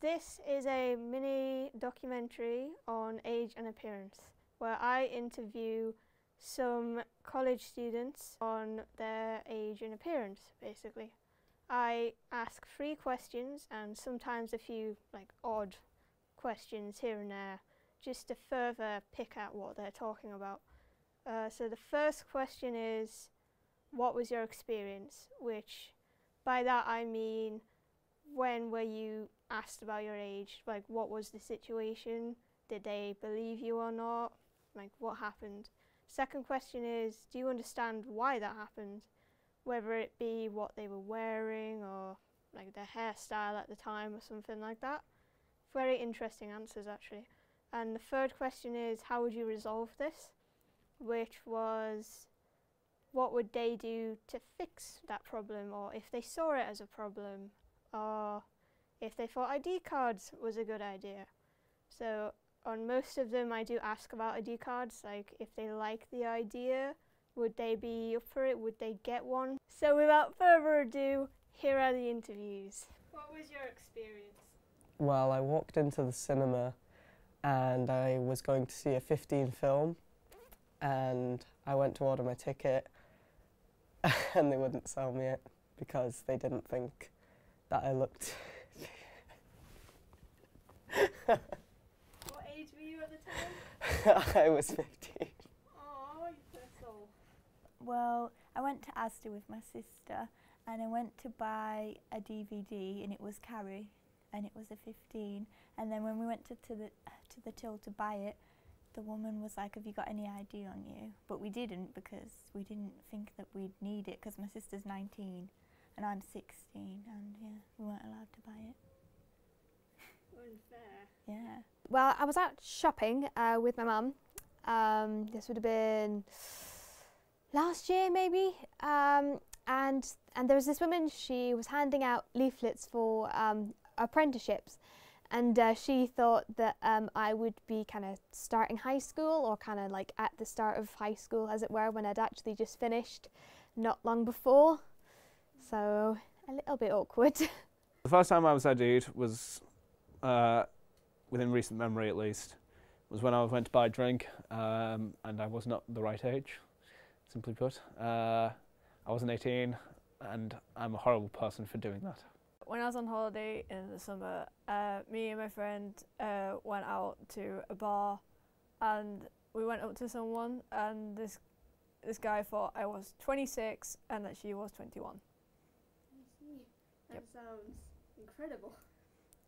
This is a mini documentary on age and appearance where I interview some college students on their age and appearance basically. I ask three questions and sometimes a few like odd questions here and there just to further pick out what they're talking about. Uh, so the first question is, what was your experience? Which, by that I mean, when were you asked about your age? Like, what was the situation? Did they believe you or not? Like, what happened? Second question is, do you understand why that happened? Whether it be what they were wearing or like their hairstyle at the time or something like that. Very interesting answers actually. And the third question is, how would you resolve this? Which was, what would they do to fix that problem? Or if they saw it as a problem, or if they thought ID cards was a good idea. So on most of them, I do ask about ID cards, like if they like the idea, would they be up for it? Would they get one? So without further ado, here are the interviews. What was your experience? Well, I walked into the cinema and I was going to see a 15 film and I went to order my ticket and they wouldn't sell me it because they didn't think that I looked. what age were you at the time? I was 15. Oh, you poor soul. Well, I went to Asda with my sister and I went to buy a DVD and it was Carrie and it was a 15 and then when we went to, to the to the till to buy it the woman was like have you got any ID on you but we didn't because we didn't think that we'd need it because my sister's 19 and I'm 16 and yeah we weren't allowed to buy it Unfair. yeah Well, I was out shopping uh, with my mum. Um, this would have been last year, maybe. Um, and and there was this woman. She was handing out leaflets for um, apprenticeships, and uh, she thought that um, I would be kind of starting high school or kind of like at the start of high school, as it were, when I'd actually just finished, not long before. So a little bit awkward. The first time I was ID'd was, uh, within recent memory at least, was when I went to buy a drink um, and I was not the right age, simply put. Uh, I wasn't 18 and I'm a horrible person for doing that. When I was on holiday in the summer, uh, me and my friend uh, went out to a bar, and we went up to someone, and this this guy thought I was 26 and that she was 21. That Yep. sounds incredible.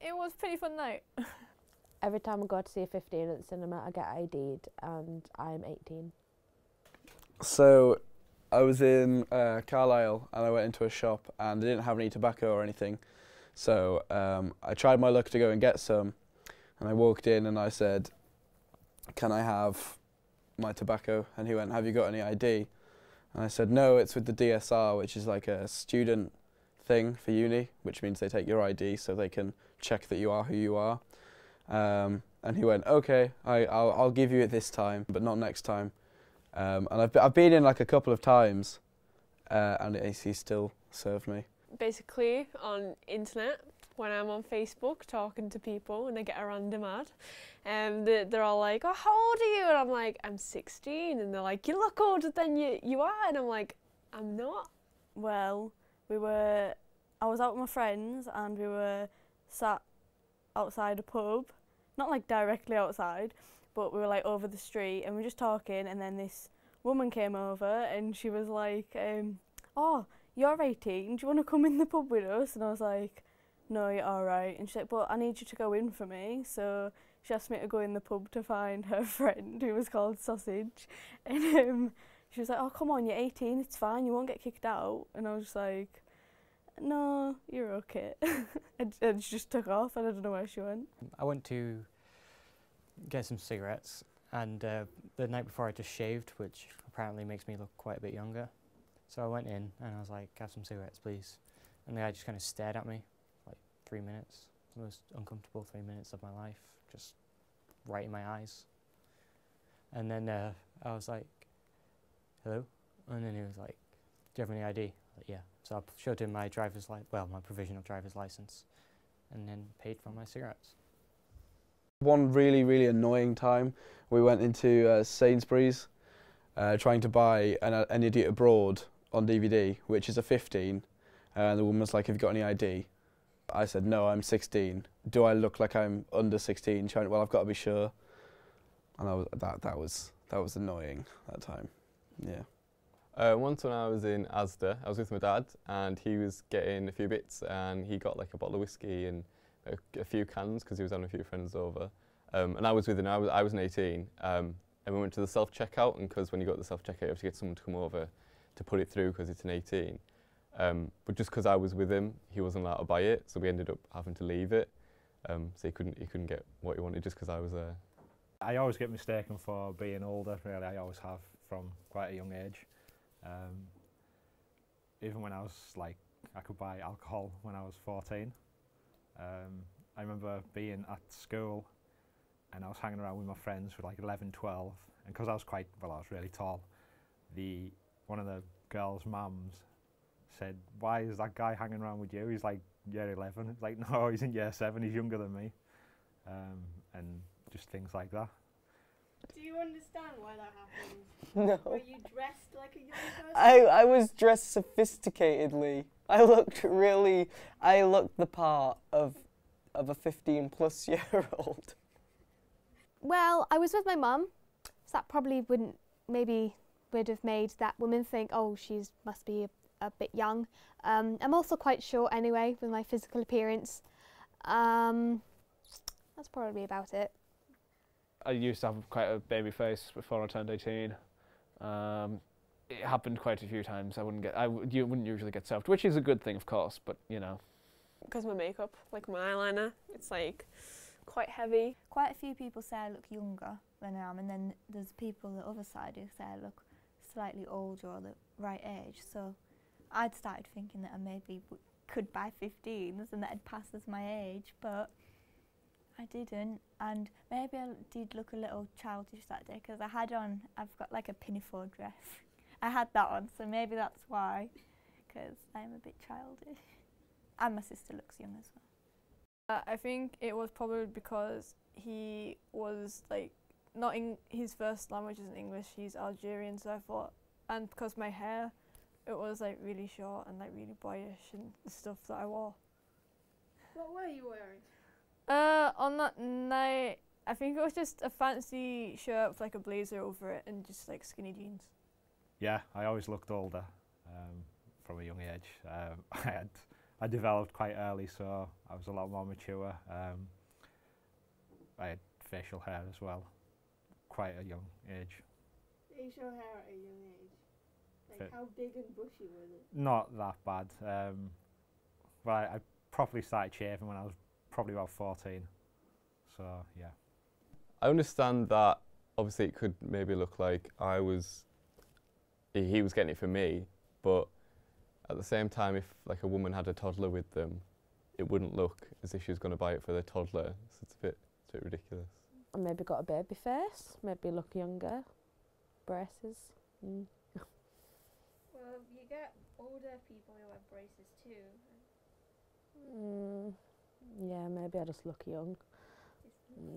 It was pretty fun night. Every time I go to see a 15 at the cinema, I get ID'd and I'm 18. So I was in uh, Carlisle and I went into a shop and they didn't have any tobacco or anything. So um, I tried my luck to go and get some. And I walked in and I said, Can I have my tobacco? And he went, Have you got any ID? And I said, No, it's with the DSR, which is like a student thing for uni, which means they take your ID so they can check that you are who you are. Um, and he went, Okay, I, I'll, I'll give you it this time, but not next time. Um, and I've, I've been in like a couple of times, uh, and he still served me. basically on internet when I'm on Facebook talking to people and I get a random ad and they, they're all like oh how old are you and I'm like I'm 16 and they're like you look older than you, you are and I'm like I'm not well we were, I was out with my friends and we were sat outside a pub, not like directly outside, but we were like over the street and we were just talking and then this woman came over and she was like, um, oh, you're 18, do you want to come in the pub with us? And I was like, no, you're all right. And she's like, but I need you to go in for me. So she asked me to go in the pub to find her friend who was called Sausage. And um, she was like oh come on you're 18 it's fine you won't get kicked out and I was just like no you're okay and, and she just took off and I don't know where she went I went to get some cigarettes, and uh, the night before I just shaved, which apparently makes me look quite a bit younger. So I went in and I was like, "Have some cigarettes, please." And the guy just kind of stared at me, for like three minutes. The most uncomfortable three minutes of my life, just right in my eyes. And then uh, I was like, "Hello," and then he was like, "Do you have any ID?" Like, yeah. So I showed him my driver's li- well, my provisional driver's license, and then paid for my cigarettes. One really, really annoying time, we went into uh, Sainsbury's uh, trying to buy an, an Idiot Abroad on DVD, which is a 15, and the woman was like, have you got any ID? I said, no, I'm 16. Do I look like I'm under 16? She went, well, I've got to be sure. And I was, that, that, was, that was annoying that time, yeah. Uh, once when I was in Asda, I was with my dad and he was getting a few bits and he got like a bottle of whiskey and a, a few cans because he was having a few friends over. Um, and I was with him, I was, I was 18 um, and we went to the self-checkout and because when you go to the self-checkout you have to get someone to come over to put it through because it's an 18. Um, but just because I was with him, he wasn't allowed to buy it, so we ended up having to leave it. Um, so he couldn't, he couldn't get what he wanted just because I was there. I always get mistaken for being older, really, I always have from quite a young age. Um, even when I was like, I could buy alcohol when I was 14. Um, I remember being at school and I was hanging around with my friends for like 11, 12, and because I was quite, well, I was really tall, the one of the girls' mums said, why is that guy hanging around with you? He's like year 11. It's like, no, he's in year 7, he's younger than me. Um, and just things like that. Do you understand why that happened? No. Were you dressed like a young person? I, I was dressed sophisticatedly. I looked really, I looked the part of, of a 15 plus year old. Well, I was with my mum, so that probably wouldn't maybe would have made that woman think, oh, she's must be a, a bit young. Um, I'm also quite short anyway with my physical appearance. Um, that's probably about it. I used to have quite a baby face before I turned 18. Um, it happened quite a few times. I wouldn't get, I w- you wouldn't usually get self, which is a good thing, of course. But you know, Because my makeup, like my eyeliner, it's like quite heavy. Quite a few people say I look younger than I am, and then there's people the other side who say I look slightly older or the right age. So I'd started thinking that I maybe w- could buy 15s and that I'd pass as my age, but I didn't. And maybe I did look a little childish that day because I had on, I've got like a pinafore dress. I had that on, so maybe that's why, because I'm a bit childish. And my sister looks young as well. Uh, I think it was probably because he was like not in his first language isn't English. He's Algerian, so I thought, and because my hair, it was like really short and like really boyish and the stuff that I wore. What were you wearing? Uh, on that night, I think it was just a fancy shirt with like a blazer over it and just like skinny jeans. Yeah, I always looked older um, from a young age. Um, I had I developed quite early, so I was a lot more mature. Um, I had facial hair as well, quite a young age. Facial hair at a young age. Like Fa- how big and bushy was it? Not that bad. Um, but I, I properly started shaving when I was probably about 14. So yeah. I understand that obviously it could maybe look like I was he he was getting it for me, but at the same time if like a woman had a toddler with them, it wouldn't look as if she was going to buy it for the toddler. So it's a bit it's a bit ridiculous. I maybe got a baby face, maybe look younger. Braces. Mm. Well, you get older people who have braces too. Mm. Yeah, maybe I just look young.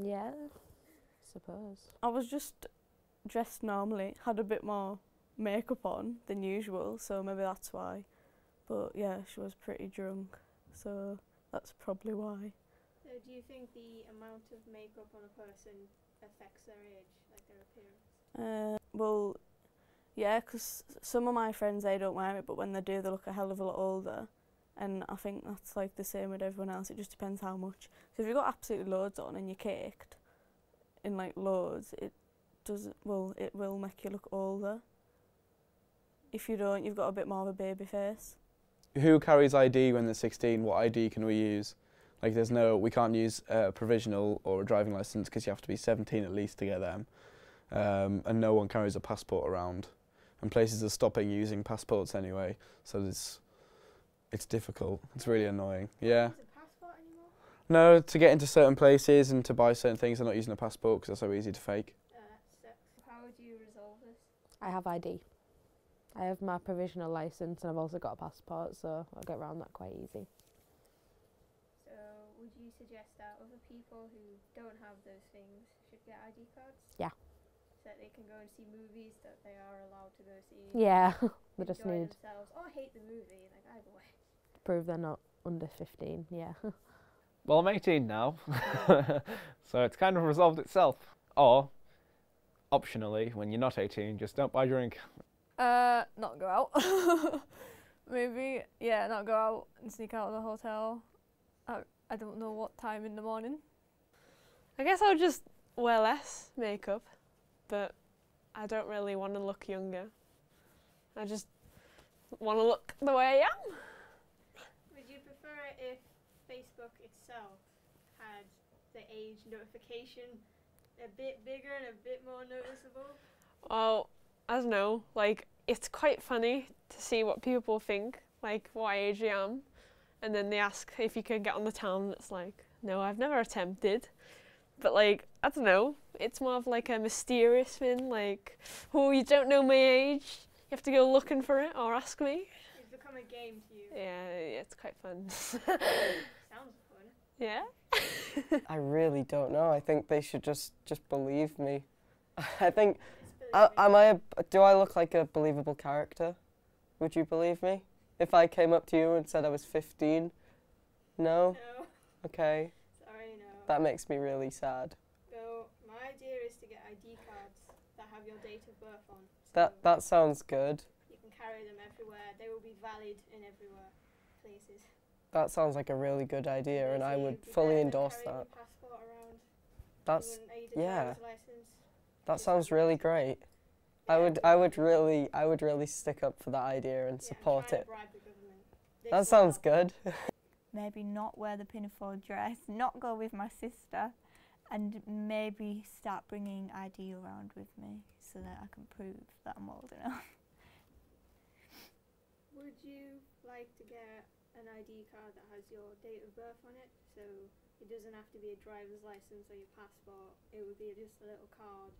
Yeah, suppose. I was just dressed normally, had a bit more makeup on than usual, so maybe that's why. But yeah, she was pretty drunk, so that's probably why. So do you think the amount of makeup on a person affects their age, like their appearance? Uh, well, yeah, 'cause some of my friends they don't wear it, but when they do, they look a hell of a lot older. and I think that's like the same with everyone else. It just depends how much. So if you've got absolutely loads on and you're caked in like loads it does well it will make you look older. If you don't you've got a bit more of a baby face. Who carries ID when they're 16 what ID can we use? Like there's no we can't use a provisional or a driving license because you have to be 17 at least to get them. Um, and no one carries a passport around. And places are stopping using passports anyway. So there's it's difficult. It's really annoying. Yeah. Use a passport anymore? No, to get into certain places and to buy certain things, they're not using a passport because they're so easy to fake. Uh, so how would you resolve this? I have ID. I have my provisional license and I've also got a passport, so I'll get around that quite easy. So would you suggest that other people who don't have those things should get ID cards? Yeah. So that they can go and see movies that they are allowed to go see. Yeah, they just need themselves or hate the movie, like either way. To prove they're not under 15. Yeah. Well, I'm 18 now, so it's kind of resolved itself. Or, optionally, when you're not 18, just don't buy drink. Uh, not go out. Maybe, yeah, not go out and sneak out of the hotel. I, I don't know what time in the morning. I guess I'll just wear less makeup, but I don't really want to look younger. I just want to look the way I am. Would you prefer it if Facebook itself had the age notification a bit bigger and a bit more noticeable? Well, I don't know. Like, it's quite funny to see what people think, like what age I am, and then they ask if you can get on the town. It's like, no, I've never attempted. But like, I don't know. It's more of like a mysterious thing. Like, oh, you don't know my age. You have to go looking for it or ask me. It's become a game to you. Yeah, it's quite fun. Sounds fun. yeah. I really don't know. I think they should just just believe me. I think. Uh, am I? A, do I look like a believable character? Would you believe me if I came up to you and said I was 15? No. No. Okay. Sorry, no. That makes me really sad. So my idea is to get ID cards that have your date of birth on. That that sounds good. You can carry them everywhere. They will be valid in everywhere places. That sounds like a really good idea, and I would fully endorse that. your passport around. That's You wouldn't need a yeah. That sounds really great. I would I would really I would really stick up for that idea and support it. to bribe the government. That sounds good. maybe not wear the pinafore dress, not go with my sister, and maybe start bringing ID around with me so that I can prove that I'm old enough. Would you like to get an ID card that has your date of birth on it? So it doesn't have to be a driver's license or your passport. It would be just a little card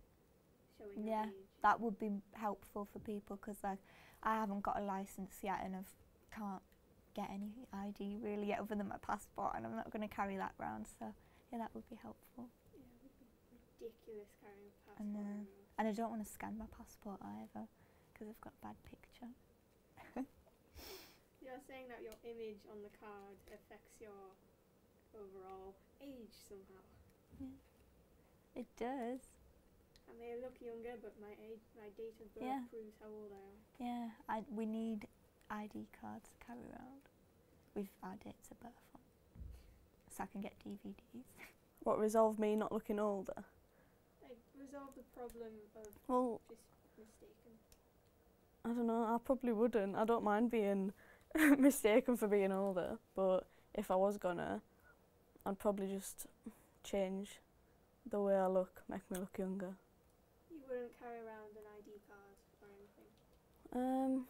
showing yeah, your age. that would be helpful for people because like I haven't got a license yet and I can't get any ID really yet other than my passport, and I'm not going to carry that around. So yeah, that would be helpful. Yeah, it would be ridiculous carrying a passport. And uh, and I don't want to scan my passport either because I've got a bad picture. You're saying that your image on the card affects your overall age somehow. It does. I may look younger, but my age, my date of birth Yeah. proves how old I am. Yeah, I, we need ID cards to carry around with our dates of birth on, so I can get DVDs. What resolved me not looking older? Like resolve the problem of Well, just mistaken. I don't know. I probably wouldn't. I don't mind being mistaken for being older, but if I was gonna, I'd probably just change the way I look, make me look younger. You wouldn't carry around an ID card or anything. Um,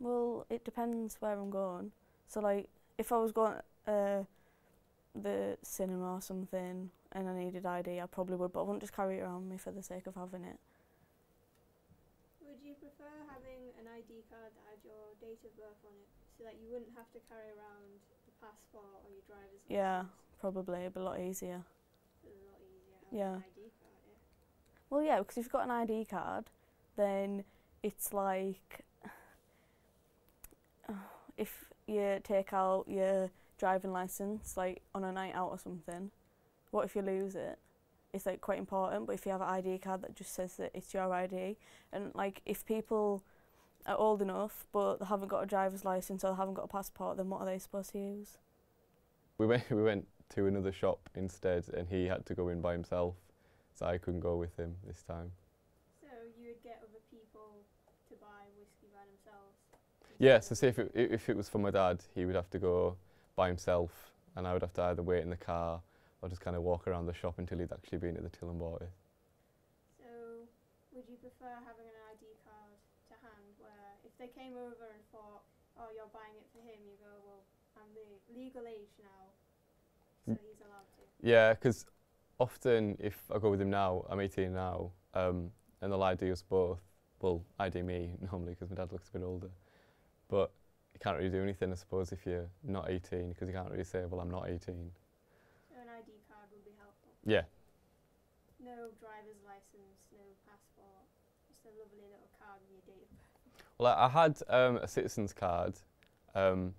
well, it depends where I'm going. So, like, if I was going uh, the cinema or something and I needed ID, I probably would, but I wouldn't just carry it around me for the sake of having it. Would you prefer having an ID card that had your date of birth on it, so that you wouldn't have to carry around the passport or your driver's Yeah, probably. It'd be a lot easier. A lot easier Yeah. card. Yeah. Well, yeah, because if you've got an ID card, then it's like if you take out your driving license, like on a night out or something, what if you lose it? It's like quite important. But if you have an ID card that just says that it's your ID, and like if people are old enough but they haven't got a driver's license or they haven't got a passport, then what are they supposed to use? We went we went to another shop instead, and he had to go in by himself, so I couldn't go with him this time. So you would get other people to buy whiskey by themselves. Yeah, so say if it, if it was for my dad, he would have to go by himself, and I would have to either wait in the car or just kind of walk around the shop until he'd actually been to the till and bought it. So would you prefer having an they came over and thought, oh, you're buying it for him, you go, well, I'm the legal age now, so Mm. he's allowed to. Yeah, because often if I go with him now, I'm 18 now, um, and they'll ID us both. Well, ID me normally because my dad looks a bit older. But you can't really do anything, I suppose, if you're not 18 because you can't really say, well, I'm not 18. So an ID card would be helpful. Yeah. No driver's license, no passport, just a lovely little card with your date of Well, I, had um, a citizen's card, um,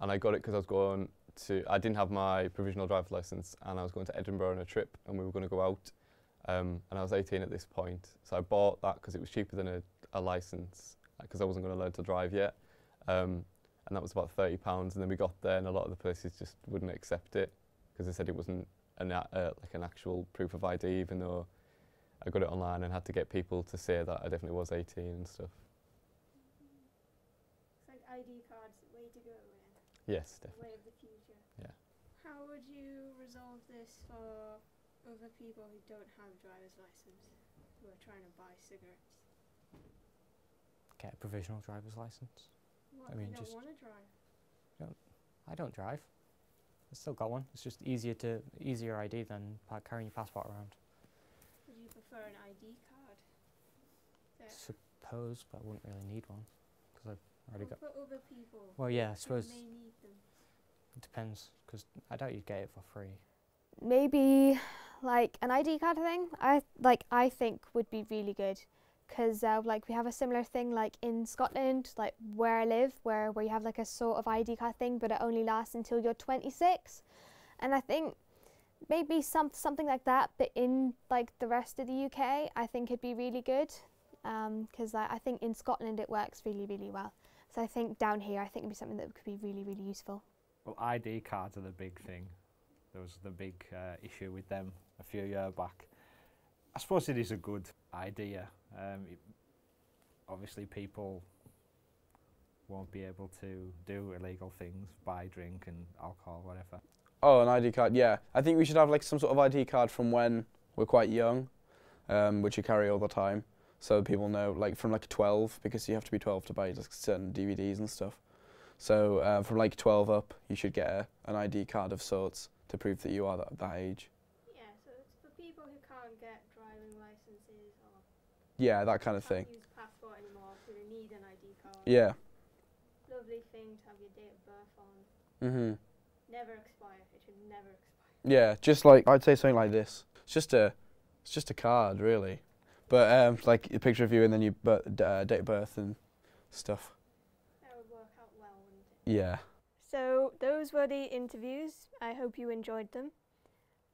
and I got it because I was going to. I didn't have my provisional driver's license, and I was going to Edinburgh on a trip, and we were going to go out. Um, and I was 18 at this point, so I bought that because it was cheaper than a, a license, because I wasn't going to learn to drive yet. Um, and that was about 30 pounds. And then we got there, and a lot of the places just wouldn't accept it because they said it wasn't an uh, like an actual proof of ID, even though I got it online and had to get people to say that I definitely was 18 and stuff. ID cards, way to go. Yes, The definitely. way of the future. Yeah. How would you resolve this for other people who don't have driver's license, who are trying to buy cigarettes? Get a provisional driver's license. What, I mean, they don't just- want to drive? I don't drive. I still got one. It's just easier to easier ID than carrying your passport around. Would you prefer an ID card? That Suppose, but I wouldn't really need one because I've already got. for other people Well, yeah, I suppose may need them. it depends because I doubt you'd get it for free. maybe like an ID card thing. I like I think would be really good because uh, like we have a similar thing like in Scotland, like where I live, where where you have like a sort of ID card thing, but it only lasts until you're 26. And I think maybe some something like that, but in like the rest of the UK, I think it'd be really good because I, I think in Scotland it works really really well. So I think down here, I think it'd be something that could be really really useful. Well, ID cards are the big thing. There was the big uh, issue with them a few years back. I suppose it is a good idea. Um, it, obviously, people won't be able to do illegal things, buy drink and alcohol, whatever. Oh, an ID card. Yeah, I think we should have like some sort of ID card from when we're quite young, um, which you carry all the time, so people know. Like from like 12, because you have to be 12 to buy like, certain DVDs and stuff. So uh, from like 12 up, you should get a, an ID card of sorts to prove that you are that, that age. Yeah, so it's for people who can't get driving licenses or Yeah, that kind of thing. use passport anymore, so they need an ID card. Yeah. Lovely thing to have your date of birth on. Mhm. Never expire. It should never expire. Yeah, just like I'd say something like this. It's just a, it's just a card, really, but um, like a picture of you and then your bir- uh, date of birth and stuff. That would work out well, wouldn't it? Yeah. So those were the interviews. I hope you enjoyed them.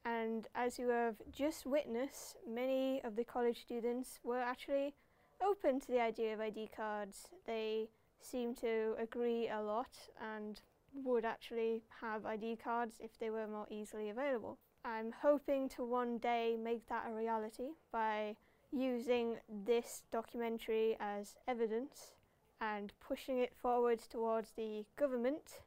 And as you have just witnessed, many of the college students were actually open to the idea of ID cards. They seem to agree a lot and would actually have ID cards if they were more easily available. I'm hoping to one day make that a reality by using this documentary as evidence and pushing it forward towards the government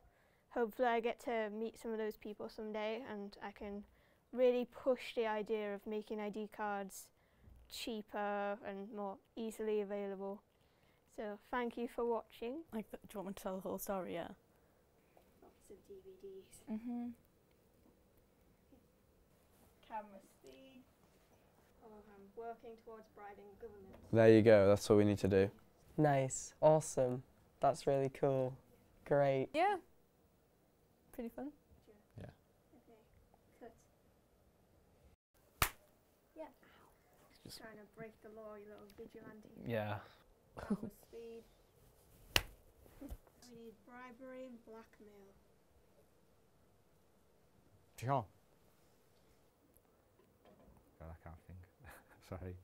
hopefully I get to meet some of those people someday and I can really push the idea of making ID cards cheaper and more easily available. So thank you for watching. Like, do you want me to tell the whole story? Yeah. Lots of DVDs. Mm-hmm. Camera speed. Oh, I'm working towards bribing government. There you go. That's what we need to do. Nice. Awesome. That's really cool. Great. Yeah. Pretty fun. Yeah. Okay, cut. Yeah. Just- Trying to break the law, you little vigilante. Yeah. Speed. We need bribery and blackmail. Sure. God,